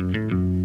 Looked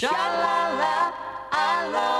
Sha la la, I love.